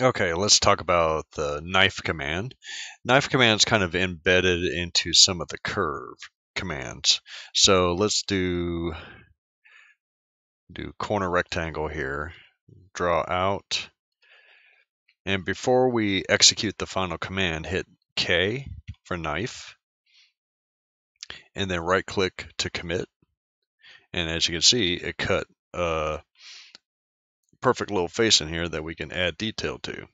Okay, let's talk about the knife command. Knife command is kind of embedded into some of the curve commands. So let's do do corner rectangle here, draw out, and before we execute the final command, hit K for knife, and then right click to commit. And as you can see, it cut a perfect little face in here that we can add detail to.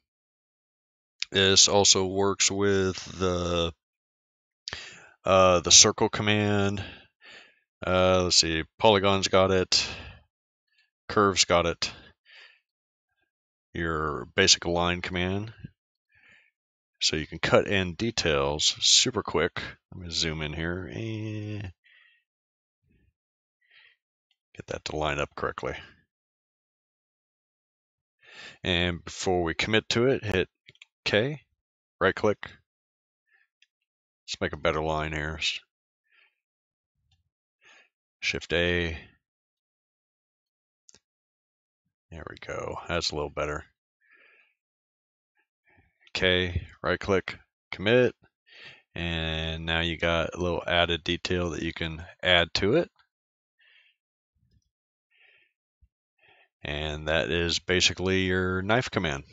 This also works with the uh, the circle command. Uh, let's see, polygons got it, curves got it. Your basic line command. So you can cut in details super quick. Let me zoom in here and get that to line up correctly. And before we commit to it, hit K, right click. Let's make a better line here. Shift A. There we go. That's a little better. K, right click, commit. And now you got a little added detail that you can add to it. And that is basically your knife command.